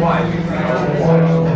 Why?